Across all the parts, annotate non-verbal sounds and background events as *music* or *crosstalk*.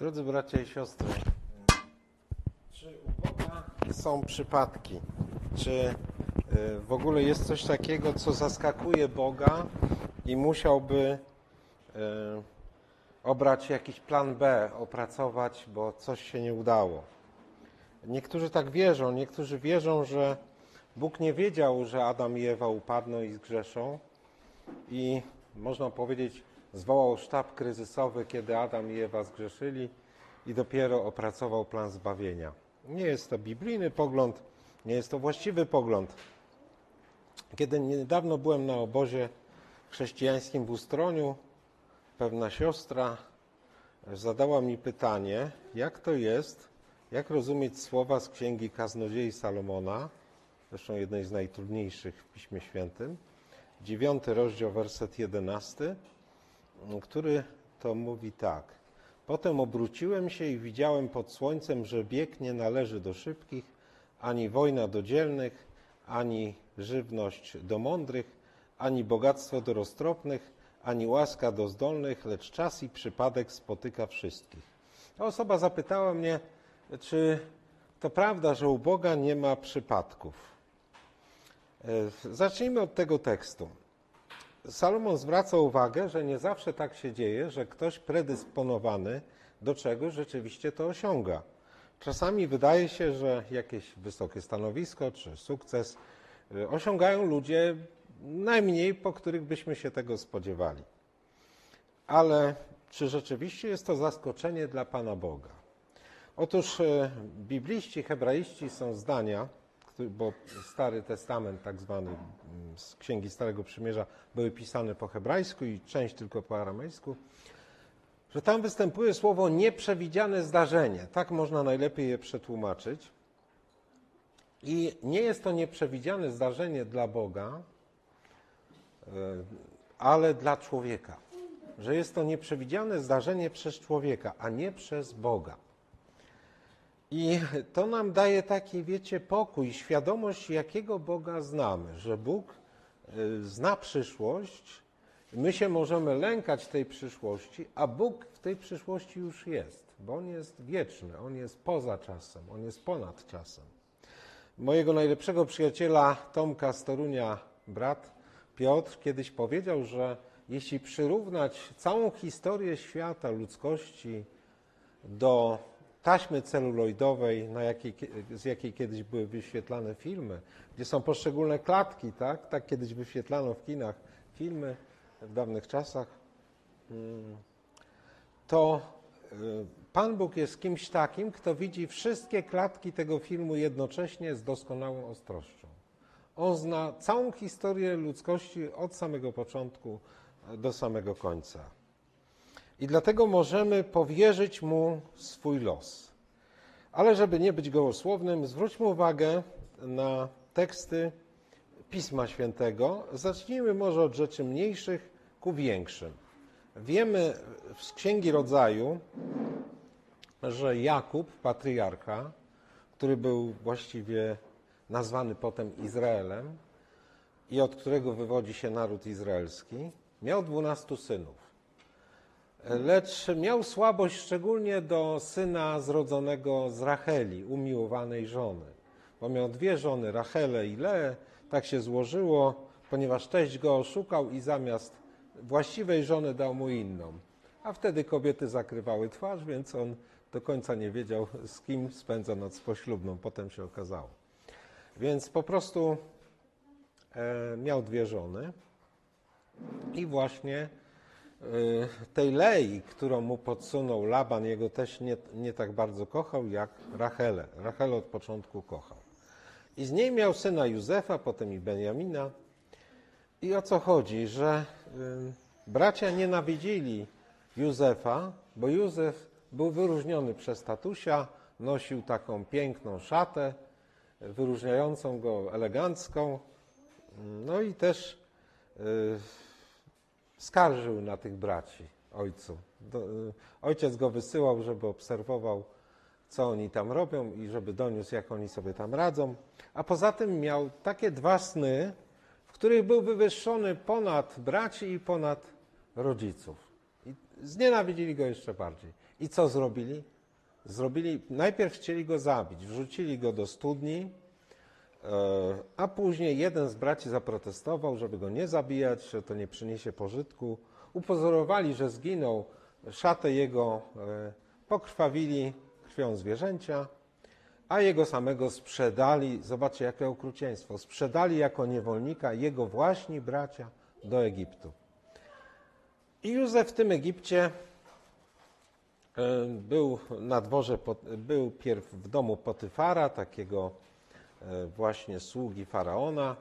Drodzy bracia i siostry, czy u Boga są przypadki? Czy y, w ogóle jest coś takiego, co zaskakuje Boga i musiałby y, obrać jakiś plan B, opracować, bo coś się nie udało? Niektórzy tak wierzą, niektórzy wierzą, że Bóg nie wiedział, że Adam i Ewa upadną i zgrzeszą i można powiedzieć, zwołał sztab kryzysowy, kiedy Adam i Ewa zgrzeszyli i dopiero opracował plan zbawienia. Nie jest to biblijny pogląd, nie jest to właściwy pogląd. Kiedy niedawno byłem na obozie chrześcijańskim w Ustroniu, pewna siostra zadała mi pytanie, jak to jest, jak rozumieć słowa z Księgi Kaznodziei Salomona, zresztą jednej z najtrudniejszych w Piśmie Świętym, dziewiąty rozdział, werset jedenasty, który to mówi tak. Potem obróciłem się i widziałem pod słońcem, że bieg nie należy do szybkich, ani wojna do dzielnych, ani żywność do mądrych, ani bogactwo do roztropnych, ani łaska do zdolnych, lecz czas i przypadek spotyka wszystkich. Ta osoba zapytała mnie, czy to prawda, że u Boga nie ma przypadków. Zacznijmy od tego tekstu. Salomon zwraca uwagę, że nie zawsze tak się dzieje, że ktoś predysponowany do czegoś rzeczywiście to osiąga. Czasami wydaje się, że jakieś wysokie stanowisko czy sukces osiągają ludzie najmniej, po których byśmy się tego spodziewali. Ale czy rzeczywiście jest to zaskoczenie dla Pana Boga? Otóż bibliści, hebraiści są zdania, bo Stary Testament, tak zwany z Księgi Starego Przymierza, były pisane po hebrajsku i część tylko po aramejsku, że tam występuje słowo nieprzewidziane zdarzenie. Tak można najlepiej je przetłumaczyć. I nie jest to nieprzewidziane zdarzenie dla Boga, ale dla człowieka. Że jest to nieprzewidziane zdarzenie przez człowieka, a nie przez Boga. I to nam daje taki, wiecie, pokój, świadomość, jakiego Boga znamy, że Bóg zna przyszłość, my się możemy lękać tej przyszłości, a Bóg w tej przyszłości już jest, bo On jest wieczny, On jest poza czasem, On jest ponad czasem. Mojego najlepszego przyjaciela Tomka z Torunia, brat Piotr, kiedyś powiedział, że jeśli przyrównać całą historię świata, ludzkości do taśmy celuloidowej, na jakiej, z jakiej kiedyś były wyświetlane filmy, gdzie są poszczególne klatki, tak? Tak kiedyś wyświetlano w kinach filmy w dawnych czasach. To Pan Bóg jest kimś takim, kto widzi wszystkie klatki tego filmu jednocześnie z doskonałą ostrością. On zna całą historię ludzkości od samego początku do samego końca. I dlatego możemy powierzyć mu swój los. Ale żeby nie być gołosłownym, zwróćmy uwagę na teksty Pisma Świętego. Zacznijmy może od rzeczy mniejszych ku większym. Wiemy z Księgi Rodzaju, że Jakub, patriarcha, który był właściwie nazwany potem Izraelem i od którego wywodzi się naród izraelski, miał dwunastu synów. Lecz miał słabość szczególnie do syna zrodzonego z Racheli, umiłowanej żony. Bo miał dwie żony, Rachelę i Leę. Tak się złożyło, ponieważ teść go oszukał i zamiast właściwej żony dał mu inną. A wtedy kobiety zakrywały twarz, więc on do końca nie wiedział, z kim spędza noc poślubną. Potem się okazało. Więc po prostu e, miał dwie żony i właśnie tej Lei, którą mu podsunął Laban, jego też nie, nie tak bardzo kochał jak Rachelę. Rachelę od początku kochał. I z niej miał syna Józefa, potem i Benjamina. I o co chodzi? Że y, bracia nienawidzili Józefa, bo Józef był wyróżniony przez tatusia, nosił taką piękną szatę, wyróżniającą go elegancką. No i też y, skarżył na tych braci ojcu. Ojciec go wysyłał, żeby obserwował, co oni tam robią i żeby doniósł, jak oni sobie tam radzą. A poza tym miał takie dwa sny, w których był wywyższony ponad braci i ponad rodziców. I znienawidzili go jeszcze bardziej. I co zrobili? Zrobili, najpierw chcieli go zabić, wrzucili go do studni, a później jeden z braci zaprotestował, żeby go nie zabijać, że to nie przyniesie pożytku. Upozorowali, że zginął, szatę jego e, pokrwawili krwią zwierzęcia, a jego samego sprzedali, zobaczcie jakie okrucieństwo, sprzedali jako niewolnika jego właśnie bracia do Egiptu. I Józef w tym Egipcie e, był na dworze, był pierw w domu Potyfara, takiego e, właśnie sługi faraona,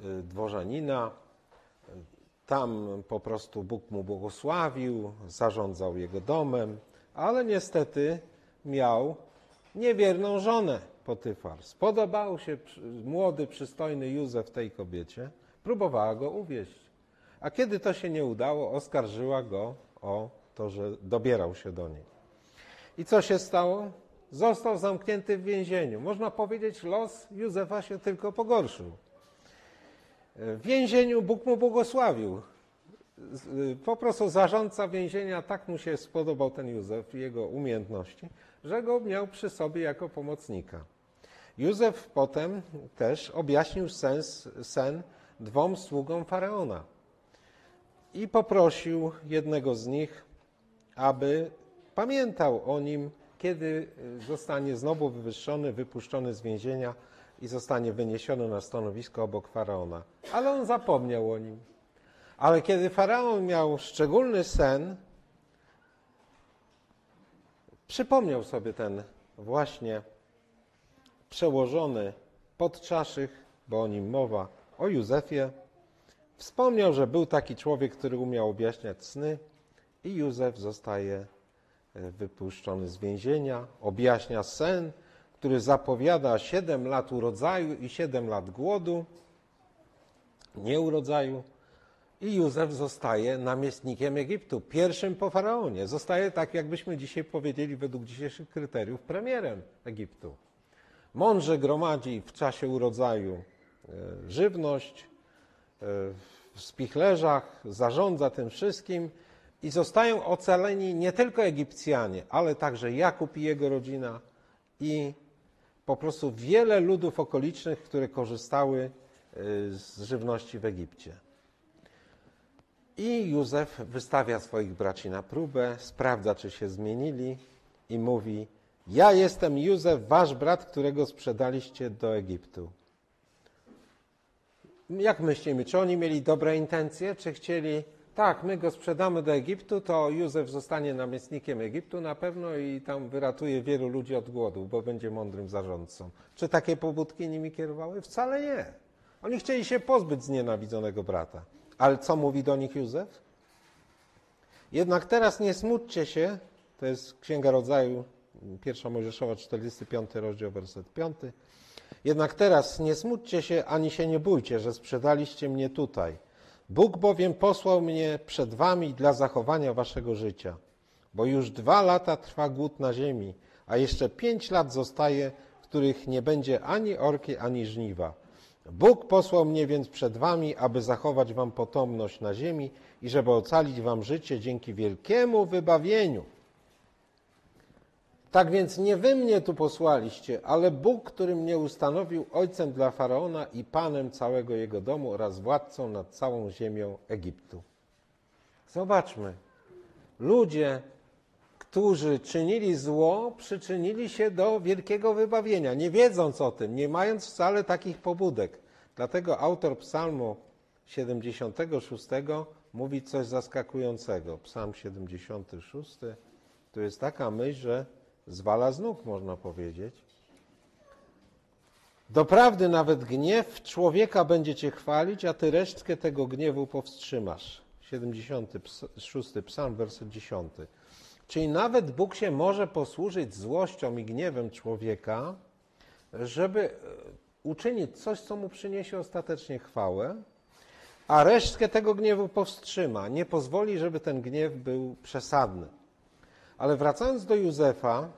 e, dworzanina. Tam po prostu Bóg mu błogosławił, zarządzał jego domem, ale niestety miał niewierną żonę Potyfar. Spodobał się młody, przystojny Józef tej kobiecie, próbowała go uwieść. A kiedy to się nie udało, oskarżyła go o to, że dobierał się do niej. I co się stało? Został zamknięty w więzieniu. Można powiedzieć, los Józefa się tylko pogorszył. W więzieniu Bóg mu błogosławił. Po prostu zarządca więzienia tak mu się spodobał ten Józef i jego umiejętności, że go miał przy sobie jako pomocnika. Józef potem też objaśnił sens, sen dwom sługom faraona i poprosił jednego z nich, aby pamiętał o nim, kiedy zostanie znowu wywyższony, wypuszczony z więzienia i zostanie wyniesiony na stanowisko obok faraona. Ale on zapomniał o nim. Ale kiedy faraon miał szczególny sen, przypomniał sobie ten właśnie przełożony podczaszych, bo o nim mowa, o Józefie, Wspomniał, że był taki człowiek, który umiał objaśniać sny i Józef zostaje wypuszczony z więzienia, objaśnia sen, który zapowiada 7 lat urodzaju i 7 lat głodu, nieurodzaju. I Józef zostaje namiestnikiem Egiptu, pierwszym po faraonie. Zostaje tak, jakbyśmy dzisiaj powiedzieli, według dzisiejszych kryteriów, premierem Egiptu. Mądrze gromadzi w czasie urodzaju e, żywność, w spichlerzach, zarządza tym wszystkim i zostają ocaleni nie tylko Egipcjanie, ale także Jakub i jego rodzina i po prostu wiele ludów okolicznych, które korzystały y, z żywności w Egipcie. I Józef wystawia swoich braci na próbę, sprawdza, czy się zmienili i mówi: Ja jestem Józef, wasz brat, którego sprzedaliście do Egiptu. Jak myślimy, czy oni mieli dobre intencje, czy chcieli, tak, my go sprzedamy do Egiptu, to Józef zostanie namiestnikiem Egiptu na pewno i tam wyratuje wielu ludzi od głodu, bo będzie mądrym zarządcą. Czy takie pobudki nimi kierowały? Wcale nie. Oni chcieli się pozbyć znienawidzonego brata. Ale co mówi do nich Józef? Jednak teraz nie smućcie się, to jest Księga Rodzaju, pierwsza Mojżeszowa, 45 rozdział, werset 5. Jednak teraz nie smućcie się ani się nie bójcie, że sprzedaliście mnie tutaj. Bóg bowiem posłał mnie przed wami dla zachowania waszego życia. Bo już dwa lata trwa głód na ziemi, a jeszcze pięć lat zostaje, w których nie będzie ani orki, ani żniwa. Bóg posłał mnie więc przed wami, aby zachować wam potomność na ziemi i żeby ocalić wam życie dzięki wielkiemu wybawieniu tak więc nie wy mnie tu posłaliście, ale Bóg, który mnie ustanowił ojcem dla faraona i panem całego jego domu oraz władcą nad całą ziemią Egiptu. Zobaczmy. Ludzie, którzy czynili zło, przyczynili się do wielkiego wybawienia, nie wiedząc o tym, nie mając wcale takich pobudek. Dlatego autor Psalmu 76 mówi coś zaskakującego. Psalm 76 to jest taka myśl, że zwala z nóg, można powiedzieć. Doprawdy nawet gniew człowieka będzie cię chwalić, a ty resztkę tego gniewu powstrzymasz. 76 psalm, werset 10. Czyli nawet Bóg się może posłużyć złością i gniewem człowieka, żeby e, uczynić coś, co mu przyniesie ostatecznie chwałę, a resztkę tego gniewu powstrzyma. Nie pozwoli, żeby ten gniew był przesadny. Ale wracając do Józefa,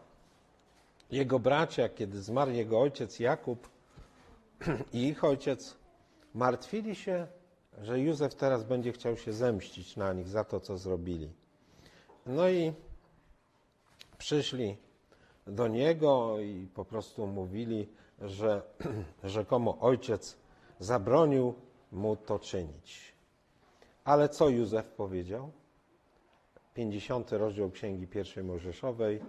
jego bracia, kiedy zmarł jego ojciec Jakub *clears throat* i ich ojciec, martwili się że Józef teraz będzie chciał się zemścić na nich za to, co zrobili. No i przyszli do niego i po prostu mówili, że *clears throat* rzekomo ojciec zabronił mu to czynić. Ale co Józef powiedział? 50 rozdział Księgi Pierwszej Mojżeszowej,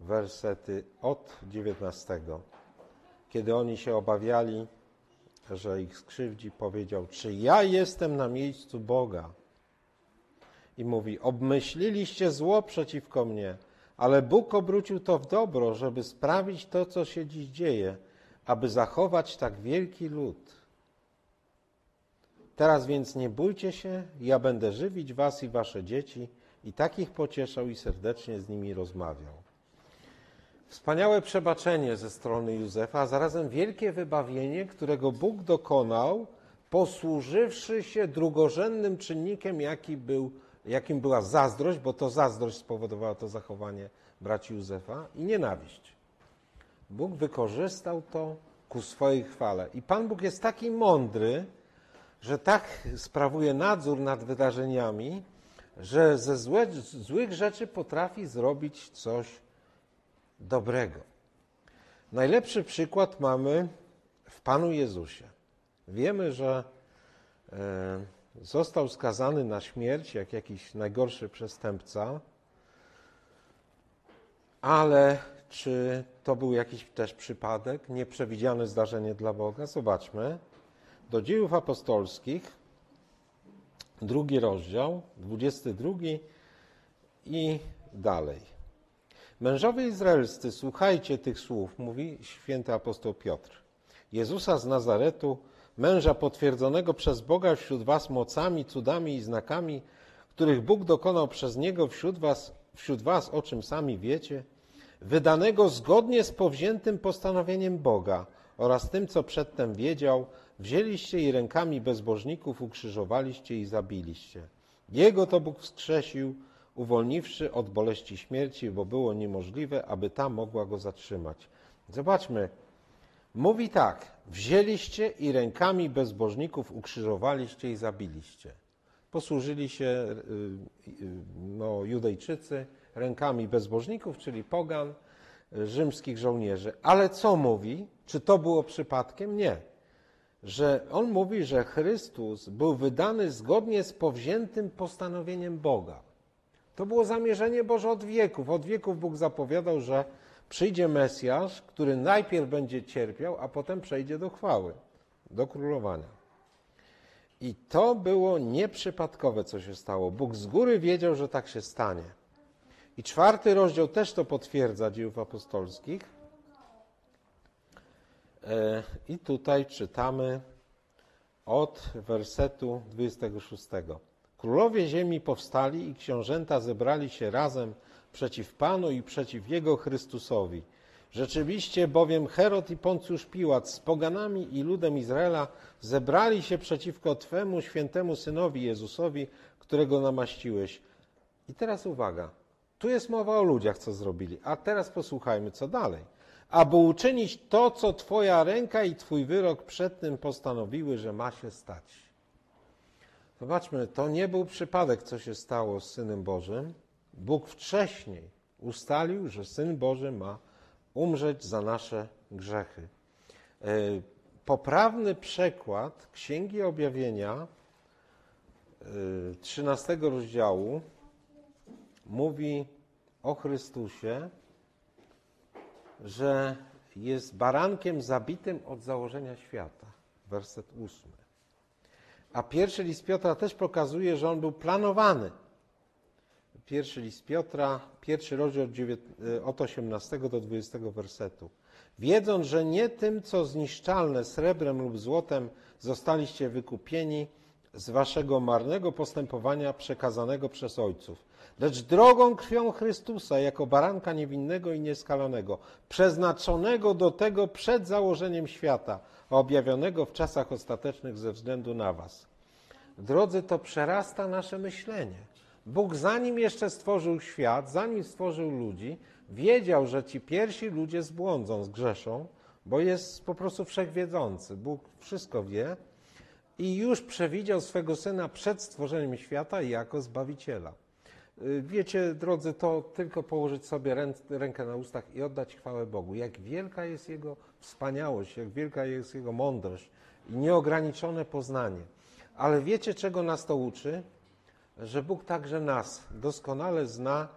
wersety od 19. Kiedy oni się obawiali, że ich skrzywdzi, powiedział: Czy ja jestem na miejscu Boga? I mówi: Obmyśliliście zło przeciwko mnie, ale Bóg obrócił to w dobro, żeby sprawić to, co się dziś dzieje, aby zachować tak wielki lud. Teraz więc nie bójcie się, ja będę żywić was i wasze dzieci i takich pocieszał i serdecznie z nimi rozmawiał. Wspaniałe przebaczenie ze strony Józefa, a zarazem wielkie wybawienie, którego Bóg dokonał, posłużywszy się drugorzędnym czynnikiem, jaki był, jakim była zazdrość, bo to zazdrość spowodowała to zachowanie braci Józefa i nienawiść. Bóg wykorzystał to ku swojej chwale. I Pan Bóg jest taki mądry, że tak sprawuje nadzór nad wydarzeniami, że ze złe, złych rzeczy potrafi zrobić coś dobrego. Najlepszy przykład mamy w Panu Jezusie. Wiemy, że e, został skazany na śmierć jak jakiś najgorszy przestępca, ale czy to był jakiś też przypadek, nieprzewidziane zdarzenie dla Boga? Zobaczmy. Do dziejów apostolskich, drugi rozdział, 22 i dalej. Mężowie izraelscy, słuchajcie tych słów, mówi święty apostoł Piotr. Jezusa z Nazaretu, męża potwierdzonego przez Boga wśród was mocami, cudami i znakami, których Bóg dokonał przez niego wśród was, wśród was o czym sami wiecie, wydanego zgodnie z powziętym postanowieniem Boga oraz tym, co przedtem wiedział, wzięliście i rękami bezbożników ukrzyżowaliście i zabiliście. Jego to Bóg wskrzesił, uwolniwszy od boleści śmierci, bo było niemożliwe, aby ta mogła go zatrzymać. Zobaczmy, mówi tak: wzięliście i rękami bezbożników ukrzyżowaliście i zabiliście. Posłużyli się y, y, no, Judejczycy rękami bezbożników, czyli pogan, rzymskich żołnierzy. Ale co mówi? Czy to było przypadkiem? Nie. Że on mówi, że Chrystus był wydany zgodnie z powziętym postanowieniem Boga. To było zamierzenie Boże od wieków. Od wieków Bóg zapowiadał, że przyjdzie Mesjasz, który najpierw będzie cierpiał, a potem przejdzie do chwały, do królowania. I to było nieprzypadkowe, co się stało. Bóg z góry wiedział, że tak się stanie. I czwarty rozdział też to potwierdza dziejów apostolskich. E, I tutaj czytamy od wersetu 26. Królowie ziemi powstali i książęta zebrali się razem przeciw Panu i przeciw Jego Chrystusowi. Rzeczywiście bowiem Herod i Poncjusz Piłat z poganami i ludem Izraela zebrali się przeciwko Twemu świętemu Synowi Jezusowi, którego namaściłeś. I teraz uwaga, tu jest mowa o ludziach, co zrobili. A teraz posłuchajmy, co dalej. Aby uczynić to, co Twoja ręka i Twój wyrok przed tym postanowiły, że ma się stać. Zobaczmy, to nie był przypadek, co się stało z Synem Bożym. Bóg wcześniej ustalił, że Syn Boży ma umrzeć za nasze grzechy. E, poprawny przekład Księgi Objawienia 13 e, rozdziału mówi o Chrystusie, że jest barankiem zabitym od założenia świata. Werset ósmy. A pierwszy list Piotra też pokazuje, że on był planowany. Pierwszy list Piotra, pierwszy rozdział od 18 do 20 wersetu. Wiedząc, że nie tym, co zniszczalne srebrem lub złotem zostaliście wykupieni z waszego marnego postępowania przekazanego przez ojców, lecz drogą krwią Chrystusa, jako baranka niewinnego i nieskalonego, przeznaczonego do tego przed założeniem świata, objawionego w czasach ostatecznych ze względu na Was. Drodzy, to przerasta nasze myślenie. Bóg, zanim jeszcze stworzył świat, zanim stworzył ludzi, wiedział, że ci pierwsi ludzie zbłądzą, zgrzeszą, bo jest po prostu wszechwiedzący. Bóg wszystko wie, i już przewidział swego syna przed stworzeniem świata jako zbawiciela. Y, wiecie, drodzy, to tylko położyć sobie rękę na ustach i oddać chwałę Bogu. Jak wielka jest Jego wspaniałość, jak wielka jest Jego mądrość i nieograniczone poznanie. Ale wiecie, czego nas to uczy? Że Bóg także nas doskonale zna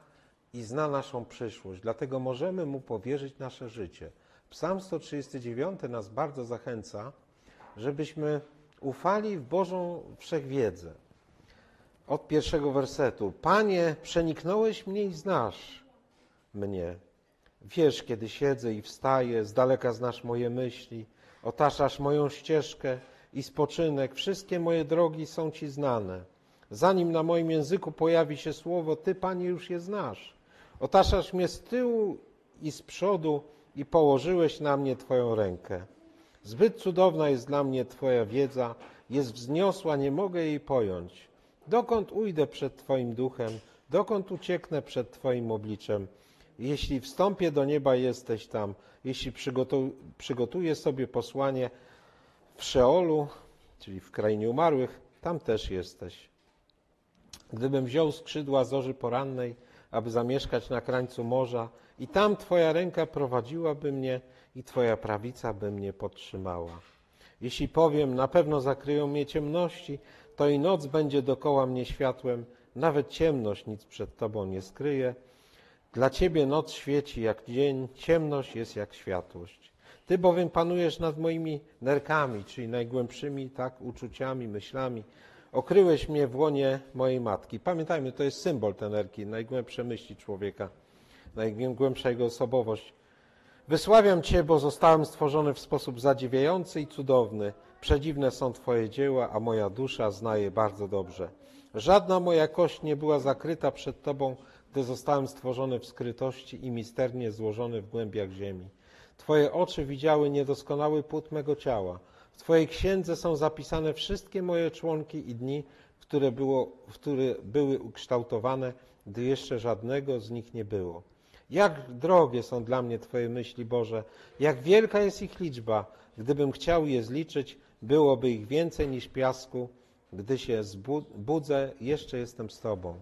i zna naszą przyszłość. Dlatego możemy Mu powierzyć nasze życie. Psalm 139 nas bardzo zachęca, żebyśmy ufali w Bożą wszechwiedzę. Od pierwszego wersetu. Panie, przeniknąłeś mnie i znasz mnie. Wiesz, kiedy siedzę i wstaję, z daleka znasz moje myśli, otaczasz moją ścieżkę i spoczynek. Wszystkie moje drogi są Ci znane. Zanim na moim języku pojawi się słowo, Ty, Panie, już je znasz. Otaczasz mnie z tyłu i z przodu i położyłeś na mnie Twoją rękę. Zbyt cudowna jest dla mnie Twoja wiedza, jest wzniosła, nie mogę jej pojąć. Dokąd ujdę przed Twoim duchem, dokąd ucieknę przed Twoim obliczem? Jeśli wstąpię do nieba, jesteś tam. Jeśli przygotu przygotuję sobie posłanie w Szeolu, czyli w krainie umarłych, tam też jesteś. Gdybym wziął skrzydła zorzy porannej, aby zamieszkać na krańcu morza, i tam Twoja ręka prowadziłaby mnie i Twoja prawica by mnie podtrzymała. Jeśli powiem, na pewno zakryją mnie ciemności, to i noc będzie dokoła mnie światłem, nawet ciemność nic przed Tobą nie skryje. Dla Ciebie noc świeci jak dzień, ciemność jest jak światłość. Ty bowiem panujesz nad moimi nerkami, czyli najgłębszymi tak uczuciami, myślami. Okryłeś mnie w łonie mojej matki. Pamiętajmy, to jest symbol te nerki, najgłębsze myśli człowieka, najgłębsza jego osobowość. Wysławiam Cię, bo zostałem stworzony w sposób zadziwiający i cudowny. Przedziwne są Twoje dzieła, a moja dusza zna je bardzo dobrze. Żadna moja kość nie była zakryta przed Tobą, gdy zostałem stworzony w skrytości i misternie złożony w głębiach ziemi. Twoje oczy widziały niedoskonały płód mego ciała. W Twojej księdze są zapisane wszystkie moje członki i dni, które, było, które były ukształtowane, gdy jeszcze żadnego z nich nie było. Jak drogie są dla mnie Twoje myśli, Boże, jak wielka jest ich liczba. Gdybym chciał je zliczyć, byłoby ich więcej niż piasku. Gdy się budzę, jeszcze jestem z Tobą.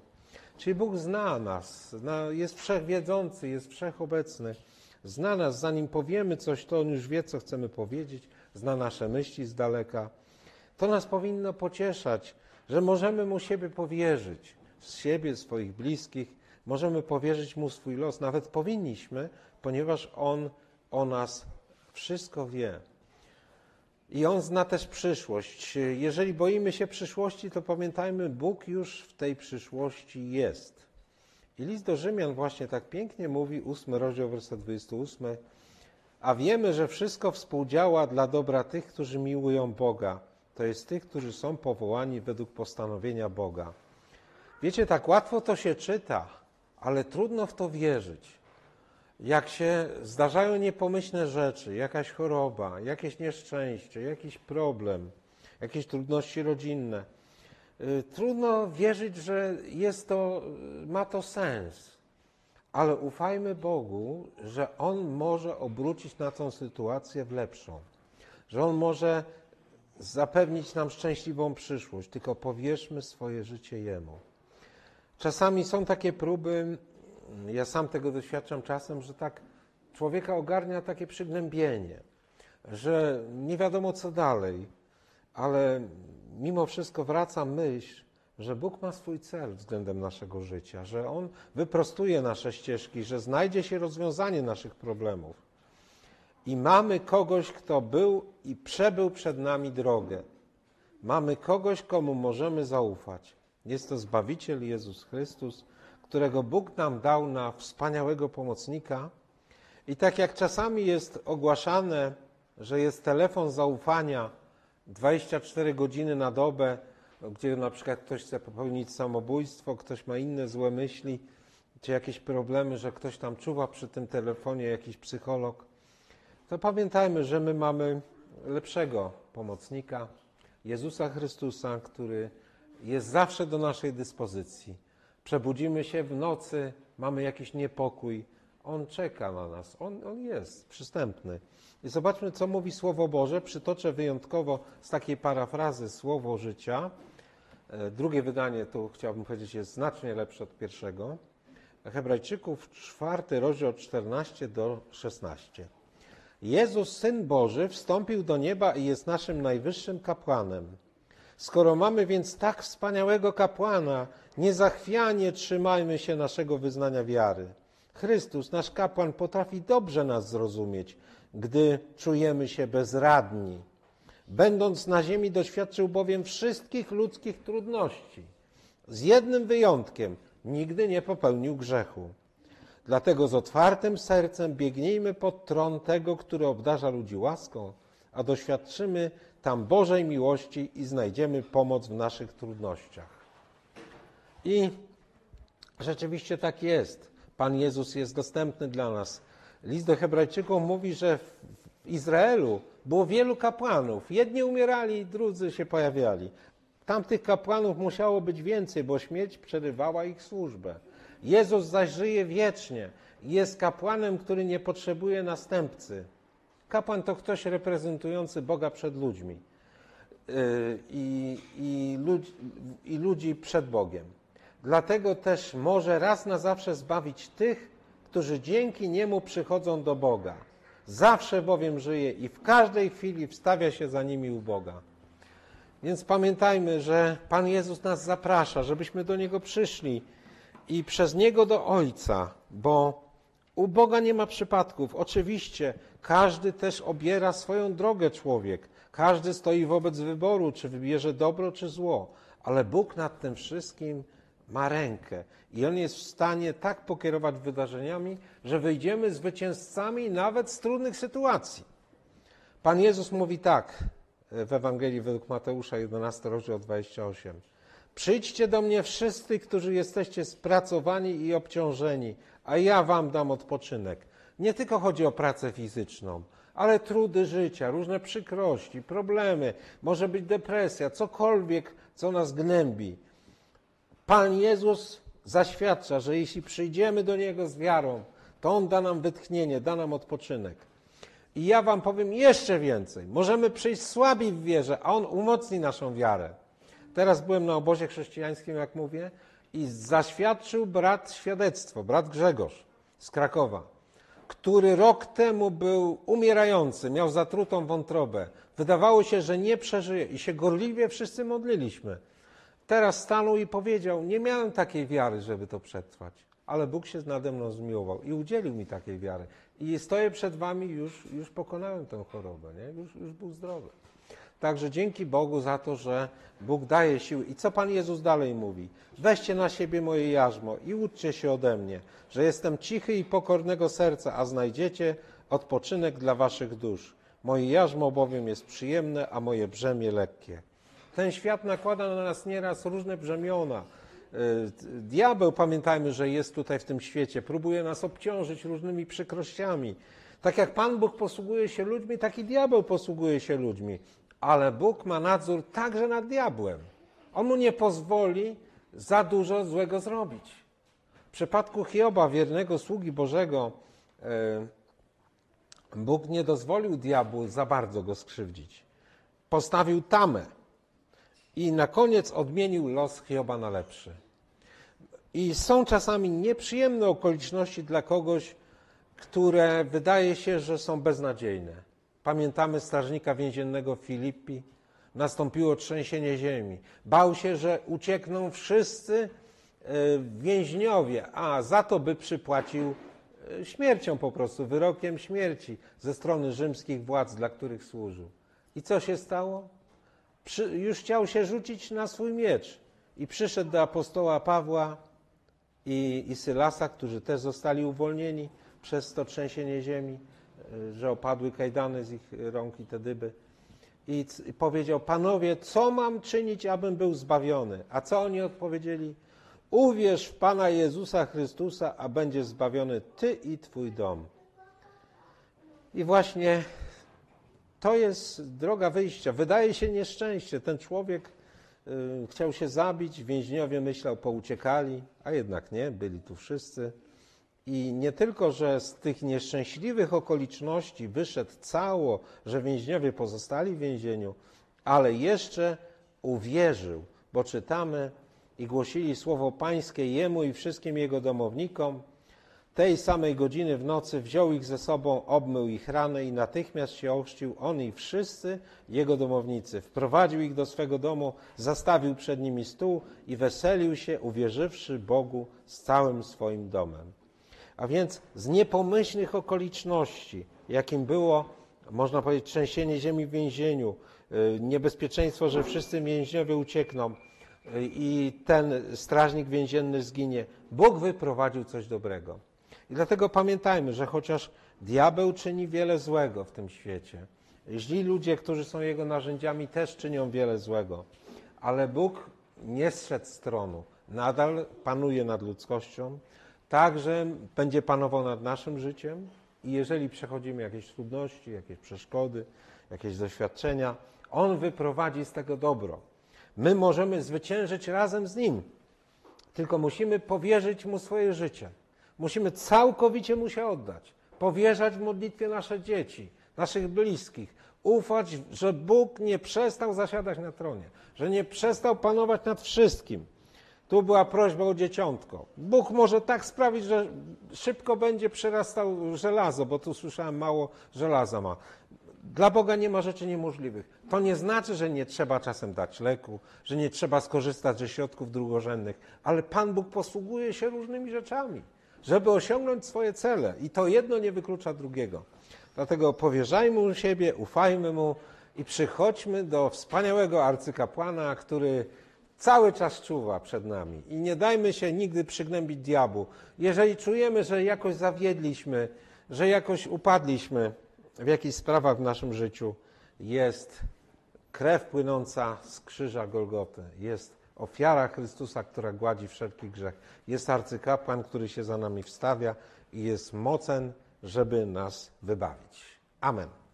Czyli Bóg zna nas, jest wszechwiedzący, jest wszechobecny. Zna nas, zanim powiemy coś, to On już wie, co chcemy powiedzieć, zna nasze myśli z daleka. To nas powinno pocieszać, że możemy Mu siebie powierzyć, z siebie, swoich bliskich, możemy powierzyć Mu swój los, nawet powinniśmy, ponieważ On o nas wszystko wie. I On zna też przyszłość. Jeżeli boimy się przyszłości, to pamiętajmy, Bóg już w tej przyszłości jest. I list do Rzymian właśnie tak pięknie mówi, ósmy rozdział, werset 28. A wiemy, że wszystko współdziała dla dobra tych, którzy miłują Boga. To jest tych, którzy są powołani według postanowienia Boga. Wiecie, tak łatwo to się czyta, ale trudno w to wierzyć. Jak się zdarzają niepomyślne rzeczy, jakaś choroba, jakieś nieszczęście, jakiś problem, jakieś trudności rodzinne, y, trudno wierzyć, że jest to, ma to sens. Ale ufajmy Bogu, że On może obrócić na tą sytuację w lepszą, że On może zapewnić nam szczęśliwą przyszłość, tylko powierzmy swoje życie Jemu. Czasami są takie próby, ja sam tego doświadczam czasem, że tak człowieka ogarnia takie przygnębienie, że nie wiadomo co dalej, ale mimo wszystko wraca myśl, że Bóg ma swój cel względem naszego życia, że On wyprostuje nasze ścieżki, że znajdzie się rozwiązanie naszych problemów. I mamy kogoś, kto był i przebył przed nami drogę. Mamy kogoś, komu możemy zaufać. Jest to Zbawiciel Jezus Chrystus, którego Bóg nam dał na wspaniałego pomocnika. I tak jak czasami jest ogłaszane, że jest telefon zaufania 24 godziny na dobę, gdzie na przykład ktoś chce popełnić samobójstwo, ktoś ma inne złe myśli, czy jakieś problemy, że ktoś tam czuwa przy tym telefonie, jakiś psycholog, to pamiętajmy, że my mamy lepszego pomocnika, Jezusa Chrystusa, który jest zawsze do naszej dyspozycji. Przebudzimy się w nocy, mamy jakiś niepokój, On czeka na nas, on, on jest przystępny. I zobaczmy, co mówi Słowo Boże. Przytoczę wyjątkowo z takiej parafrazy Słowo Życia. E, drugie wydanie, tu chciałbym powiedzieć, jest znacznie lepsze od pierwszego. Hebrajczyków, czwarty rozdział 14 do 16. Jezus, Syn Boży, wstąpił do nieba i jest naszym najwyższym kapłanem. Skoro mamy więc tak wspaniałego kapłana, niezachwianie trzymajmy się naszego wyznania wiary. Chrystus, nasz kapłan, potrafi dobrze nas zrozumieć, gdy czujemy się bezradni. Będąc na ziemi, doświadczył bowiem wszystkich ludzkich trudności. Z jednym wyjątkiem nigdy nie popełnił grzechu. Dlatego z otwartym sercem biegnijmy pod tron tego, który obdarza ludzi łaską, a doświadczymy tam Bożej miłości i znajdziemy pomoc w naszych trudnościach. I rzeczywiście tak jest. Pan Jezus jest dostępny dla nas. List do Hebrajczyków mówi, że w Izraelu było wielu kapłanów. Jedni umierali, drudzy się pojawiali. Tamtych kapłanów musiało być więcej, bo śmierć przerywała ich służbę. Jezus zaś żyje wiecznie. Jest kapłanem, który nie potrzebuje następcy. Kapłan to ktoś reprezentujący Boga przed ludźmi yy, i, i, ludzi, i ludzi przed Bogiem. Dlatego też może raz na zawsze zbawić tych, którzy dzięki Niemu przychodzą do Boga. Zawsze bowiem żyje i w każdej chwili wstawia się za nimi u Boga. Więc pamiętajmy, że Pan Jezus nas zaprasza, żebyśmy do Niego przyszli i przez Niego do Ojca, bo u Boga nie ma przypadków. Oczywiście każdy też obiera swoją drogę człowiek. Każdy stoi wobec wyboru, czy wybierze dobro, czy zło. Ale Bóg nad tym wszystkim ma rękę i On jest w stanie tak pokierować wydarzeniami, że wyjdziemy zwycięzcami nawet z trudnych sytuacji. Pan Jezus mówi tak w Ewangelii według Mateusza 11, rozdział 28. Przyjdźcie do mnie wszyscy, którzy jesteście spracowani i obciążeni, a ja wam dam odpoczynek. Nie tylko chodzi o pracę fizyczną, ale trudy życia, różne przykrości, problemy, może być depresja, cokolwiek, co nas gnębi. Pan Jezus zaświadcza, że jeśli przyjdziemy do Niego z wiarą, to On da nam wytchnienie, da nam odpoczynek. I ja Wam powiem jeszcze więcej. Możemy przyjść słabi w wierze, a On umocni naszą wiarę. Teraz byłem na obozie chrześcijańskim, jak mówię, i zaświadczył brat świadectwo, brat Grzegorz z Krakowa, który rok temu był umierający, miał zatrutą wątrobę. Wydawało się, że nie przeżyje i się gorliwie wszyscy modliliśmy. Teraz stanął i powiedział: Nie miałem takiej wiary, żeby to przetrwać, ale Bóg się nade mną zmiłował i udzielił mi takiej wiary. I stoję przed Wami, już, już pokonałem tę chorobę, nie? Już, już był zdrowy. Także dzięki Bogu za to, że Bóg daje siły. I co Pan Jezus dalej mówi? Weźcie na siebie moje jarzmo i uczcie się ode mnie, że jestem cichy i pokornego serca, a znajdziecie odpoczynek dla waszych dusz. Moje jarzmo bowiem jest przyjemne, a moje brzemię lekkie. Ten świat nakłada na nas nieraz różne brzemiona. E, diabeł, pamiętajmy, że jest tutaj w tym świecie, próbuje nas obciążyć różnymi przykrościami. Tak jak Pan Bóg posługuje się ludźmi, tak i diabeł posługuje się ludźmi. Ale Bóg ma nadzór także nad diabłem. On mu nie pozwoli za dużo złego zrobić. W przypadku Hioba, wiernego sługi Bożego, e, Bóg nie dozwolił diabłu za bardzo go skrzywdzić. Postawił tamę i na koniec odmienił los Hioba na lepszy. I są czasami nieprzyjemne okoliczności dla kogoś, które wydaje się, że są beznadziejne. Pamiętamy strażnika więziennego Filipi. Nastąpiło trzęsienie ziemi. Bał się, że uciekną wszyscy e, więźniowie, a za to by przypłacił e, śmiercią po prostu, wyrokiem śmierci ze strony rzymskich władz, dla których służył. I co się stało? Przy, już chciał się rzucić na swój miecz i przyszedł do apostoła Pawła i, i Sylasa, którzy też zostali uwolnieni przez to trzęsienie ziemi, że opadły kajdany z ich rąk i te dyby. I, powiedział, panowie, co mam czynić, abym był zbawiony? A co oni odpowiedzieli? Uwierz w Pana Jezusa Chrystusa, a będziesz zbawiony ty i twój dom. I właśnie to jest droga wyjścia. Wydaje się nieszczęście. Ten człowiek y, chciał się zabić, więźniowie myślał, pouciekali, a jednak nie, byli tu wszyscy. I nie tylko, że z tych nieszczęśliwych okoliczności wyszedł cało, że więźniowie pozostali w więzieniu, ale jeszcze uwierzył, bo czytamy i głosili słowo Pańskie jemu i wszystkim jego domownikom. Tej samej godziny w nocy wziął ich ze sobą, obmył ich rany i natychmiast się ochrzcił on i wszyscy jego domownicy. Wprowadził ich do swego domu, zastawił przed nimi stół i weselił się, uwierzywszy Bogu z całym swoim domem. A więc z niepomyślnych okoliczności, jakim było, można powiedzieć, trzęsienie ziemi w więzieniu, y, niebezpieczeństwo, że wszyscy więźniowie uciekną y, i ten strażnik więzienny zginie, Bóg wyprowadził coś dobrego. I dlatego pamiętajmy, że chociaż diabeł czyni wiele złego w tym świecie, źli ludzie, którzy są jego narzędziami, też czynią wiele złego, ale Bóg nie zszedł z tronu, nadal panuje nad ludzkością, także będzie panował nad naszym życiem i jeżeli przechodzimy jakieś trudności, jakieś przeszkody, jakieś doświadczenia, On wyprowadzi z tego dobro. My możemy zwyciężyć razem z Nim, tylko musimy powierzyć Mu swoje życie. Musimy całkowicie Mu się oddać, powierzać w modlitwie nasze dzieci, naszych bliskich, ufać, że Bóg nie przestał zasiadać na tronie, że nie przestał panować nad wszystkim. Tu była prośba o dzieciątko. Bóg może tak sprawić, że szybko będzie przyrastał żelazo, bo tu słyszałem mało żelaza ma. Dla Boga nie ma rzeczy niemożliwych. To nie znaczy, że nie trzeba czasem dać leku, że nie trzeba skorzystać ze środków drugorzędnych, ale Pan Bóg posługuje się różnymi rzeczami, żeby osiągnąć swoje cele. I to jedno nie wyklucza drugiego. Dlatego powierzajmy mu siebie, ufajmy mu i przychodźmy do wspaniałego arcykapłana, który cały czas czuwa przed nami i nie dajmy się nigdy przygnębić diabłu. Jeżeli czujemy, że jakoś zawiedliśmy, że jakoś upadliśmy w jakichś sprawach w naszym życiu, jest krew płynąca z krzyża Golgoty, jest ofiara Chrystusa, która gładzi wszelki grzech, jest arcykapłan, który się za nami wstawia i jest mocen, żeby nas wybawić. Amen.